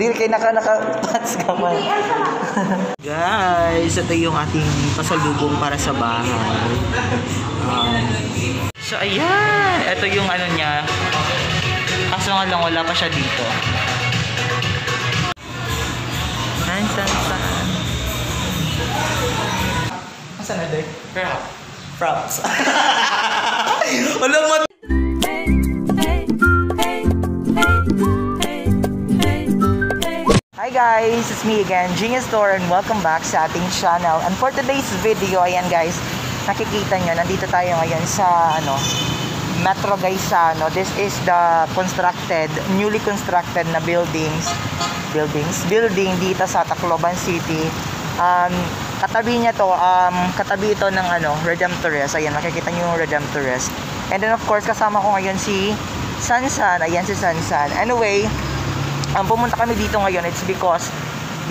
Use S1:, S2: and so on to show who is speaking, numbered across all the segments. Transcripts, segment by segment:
S1: Dili kay naka naka pants ka man. Guys, ito yung ating pasalubong para sa bahay. Um, so ayan, ito yung ano niya. Kaso nga lang wala pa siya dito. San, san, san. Asan na, Dek? Prop. Props. Wala mo guys, it's me again, Genius Store and welcome back sa ating channel. And for today's video, ayan guys, nakikita nyo, nandito tayo ngayon sa ano, Metro Gaisano. This is the constructed, newly constructed na buildings, buildings, building dito sa Tacloban City. Um, katabi niya to, um, katabi ito ng ano, Redemptorist. Ayan, makikita nyo yung Redemptorist. And then of course, kasama ko ngayon si Sansan. Ayan si Sansan. Anyway, ang pumunta kami dito ngayon it's because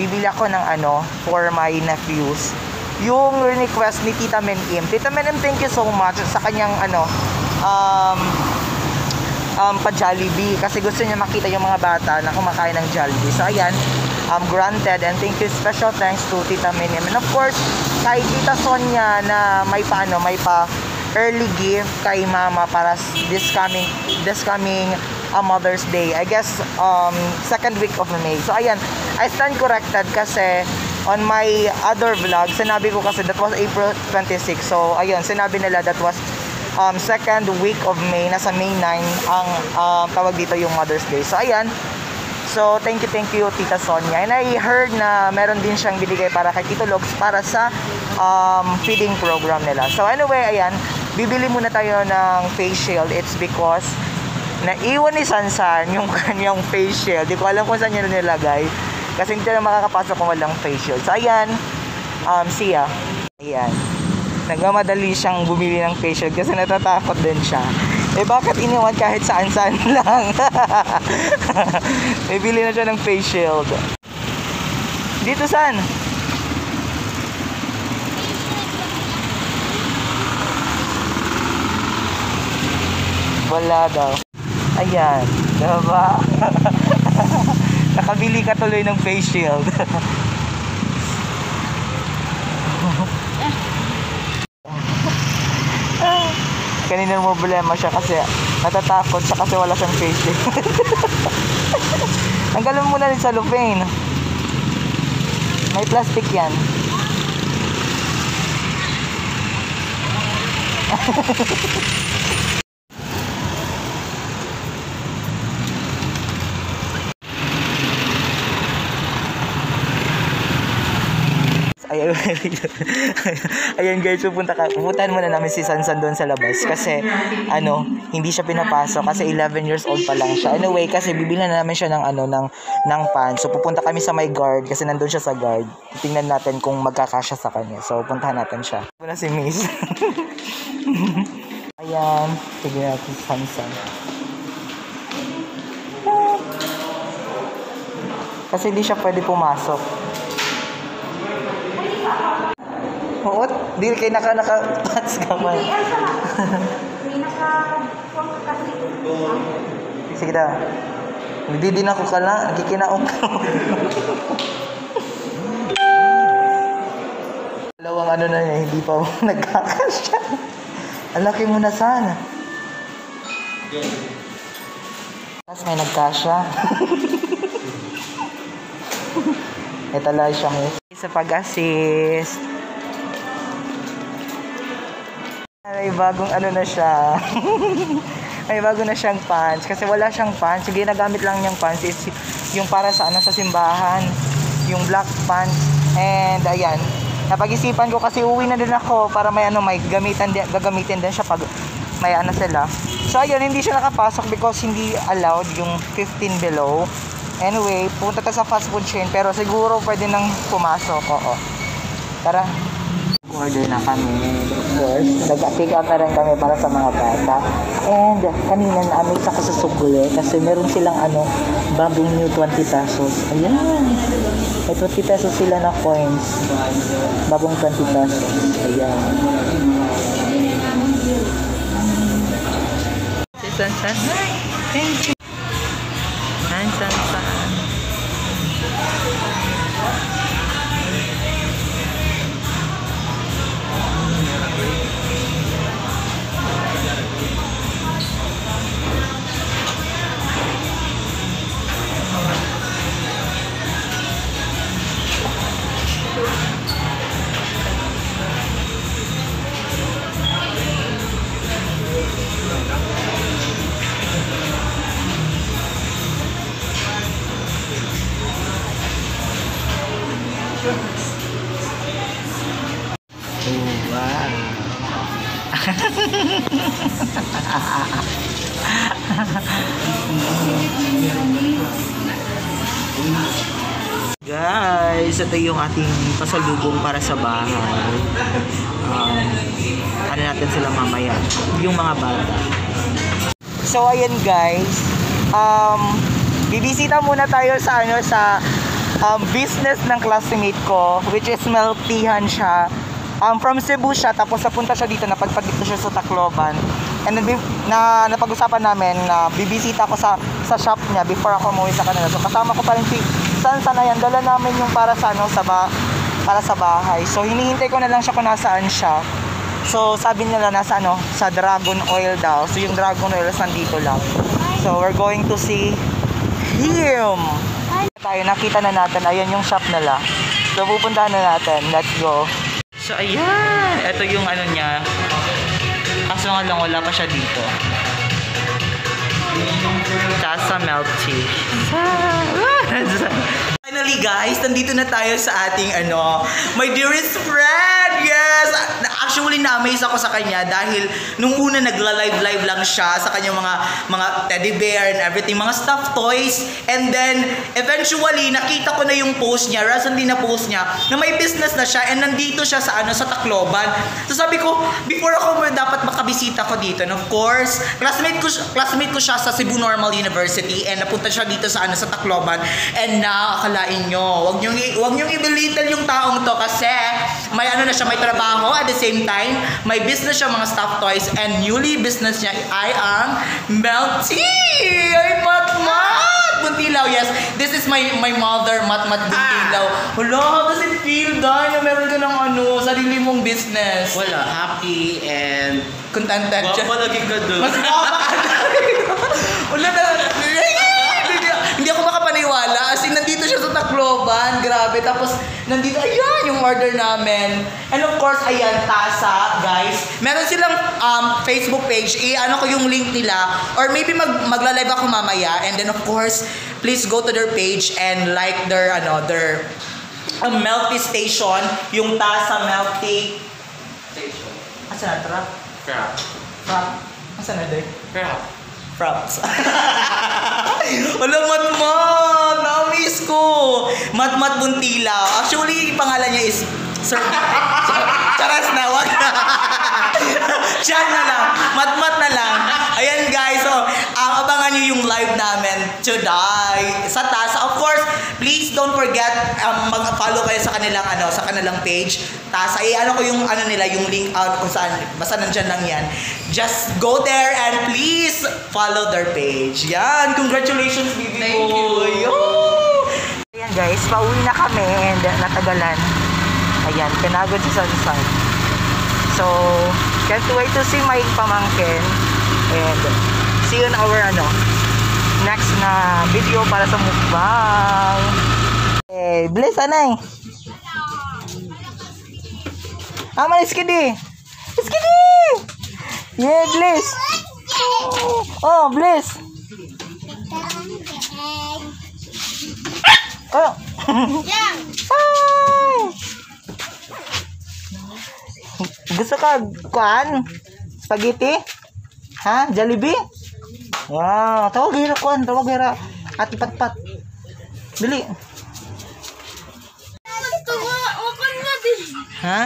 S1: bibili ako ng ano for my nephews. Yung request ni Tita Menim. Tita Menim thank you so much sa kanyang ano um, um, pa Jollibee kasi gusto niya makita yung mga bata na kumakain ng Jollibee. So ayan um, granted and thank you special thanks to Tita Menim. And of course kay Tita Sonia na may paano may pa early gift kay mama para this coming this coming a Mother's Day. I guess um, second week of May. So ayan, I stand corrected kasi on my other vlog, sinabi ko kasi that was April 26. So ayun, sinabi nila that was um, second week of May, nasa May 9 ang um, tawag dito yung Mother's Day. So ayan, So, thank you, thank you, Tita Sonia. And I heard na meron din siyang binigay para kay Tito Logs para sa um, feeding program nila. So, anyway, ayan, bibili muna tayo ng face shield. It's because naiwan ni Sansan yung kanyang face shield. Di ko alam kung saan niya nilagay. Kasi hindi na makakapasok kung walang face shield. So, ayan. Um, siya. Ayan. Nagmamadali siyang bumili ng face shield kasi natatakot din siya. Eh, bakit iniwan kahit saan-saan lang? Bibili na siya ng face shield. Dito saan? Wala daw. Ayan. Diba? Nakabili ka tuloy ng face shield. Kanina mo problema siya kasi natatakot siya kasi wala siyang face shield. Tanggalin mo muna rin sa cellophane. May plastic yan. Ayan, ayan guys, pupunta ka. Pupuntahan muna namin si Sansan doon sa labas kasi ano, hindi siya pinapasok kasi 11 years old pa lang siya. Anyway, kasi bibili na namin siya ng ano ng ng pants. So pupunta kami sa my guard kasi nandoon siya sa guard. Tingnan natin kung magkakasya sa kanya. So puntahan natin siya. Muna si Miss. ayan, tignan natin si Sansan. Kasi hindi siya pwede pumasok. Oo, di kay naka naka pants ka man. Sige daw. Hindi din ako kala, nagkikinaong ka. Dalawang ano na niya, hindi pa nagkakasya. Ang laki mo na sana. Tapos may nagkasya. Ito lang siya miss. Sa pag-assist. May bagong ano na siya. may bago na siyang pants. Kasi wala siyang pants. Yung ginagamit lang niyang pants is yung para sa ano sa simbahan. Yung black pants. And ayan. Napag-isipan ko kasi uwi na din ako para may ano may gamitan din, gagamitin din siya pag may ano sila. So ayun, hindi siya nakapasok because hindi allowed yung 15 below. Anyway, punta ta sa fast food chain pero siguro pwede nang pumasok. Oo. Tara. Order na kami. Of course, nag-pick up na rin kami para sa mga bata. And kanina na-amaze ako sa Sugule kasi meron silang ano, bagong new 20 pesos. Ayan. May 20 pesos sila na coins. Bagong 20 pesos. Ayan. Si San San. Thank you. Guys, ito yung ating pasalubong para sa bahay. Um, ano natin sila mamaya. Yung mga bata. So, ayan guys. Um, bibisita muna tayo sa ano sa um, business ng classmate ko which is Meltihan siya. Um, from Cebu siya tapos napunta siya dito napadpad dito siya sa Tacloban. And then na napag-usapan namin na bibisita ko sa sa shop niya before ako umuwi sa kanila. So kasama ko pa rin si Sansa na yan. Dala namin yung para sa ano sa ba para sa bahay. So hinihintay ko na lang siya kung nasaan siya. So sabi nila nasa ano sa Dragon Oil daw. So yung Dragon Oil is nandito lang. So we're going to see him. Tayo nakita na natin. Ayan yung shop nila. So pupuntahan na natin. Let's go. So ayan. Ito yung ano niya. Kaso nga lang wala pa siya dito. Casa milk. Finally guys, nandito na tayo sa ating ano, my dearest friend. Yes. Actually na-amaze ako sa kanya dahil nung una nagla-live-live lang siya sa kanyang mga mga teddy bear and everything, mga stuffed toys. And then eventually nakita ko na yung post niya, recently na post niya na may business na siya and nandito siya sa ano sa Tacloban. So sabi ko, before ako dapat makabisita ko dito. And of course, classmate ko classmate ko siya sa Cebu Normal University and napunta siya dito sa ano sa Tacloban. And now, akalain nyo, wag nyo, wag nyo i-belittle yung taong to kasi may ano na siya, may trabaho at the same time, may business siya mga stuffed toys and newly business niya ay ang Melty! Ay, Matmat! Buntilaw, yes. This is my my mother, Matmat Buntilaw. Hala, how does it feel, Dan? Yung meron ka ng ano, sarili mong business.
S2: Wala, happy and
S1: Contented.
S2: Mapalaging ka dun.
S1: Mas Wala na. Hindi, hindi ako makapaniwala. As in, nandito siya sa Tacloban. Grabe. Tapos, nandito, ayan, yung order namin. And of course, ayan, Tasa, guys. Meron silang um, Facebook page. I-ano ko yung link nila. Or maybe mag magla-live ako mamaya. And then, of course, please go to their page and like their, ano, their um, tea station. Yung Tasa Milk Tea. Asa na, Trap?
S2: Crap.
S1: Frap? Asa na, Dek?
S2: Crap.
S1: Props. Wala, Matmat! Matmat Buntila. Actually, pangalan niya is Sir... Charas na, wag na. Siya na lang. Matmat na lang. Ayan guys, so um, abangan niyo yung live namin today sa TAS. Of course, please don't forget um, mag-follow kayo sa kanilang ano, sa kanilang page. TAS, ay ano ko yung ano nila, yung link out kung saan, basta nandyan lang yan. Just go there and please follow their page. Yan, congratulations, baby
S2: Thank you.
S1: Ayun. Ayan guys, pauwi na kami and natagalan. Ayan, pinagod si Sunshine. So, can't wait to see my pamangkin and see you in our ano, next na video para sa mukbang. Eh, bless anay. Ah, malis ka di. Skidi! Yeah, bless. Oh, bless. Oh. Hi! Gusto ka, kuan? Spaghetti? Ha? Jollibee? Wow, tawag hira kuan, tawag hira. Ati patpat. Dili. Ha?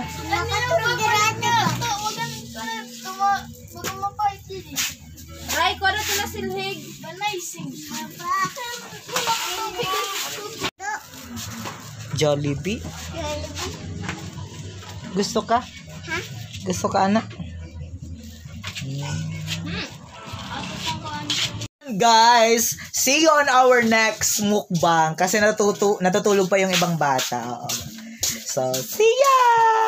S3: Ray, ko na sila silhig.
S1: Jollibee? Gusto ka? Gusto ka, anak? guys. See you on our next mukbang kasi natutu natutulog pa yung ibang bata. Oo. So, see ya!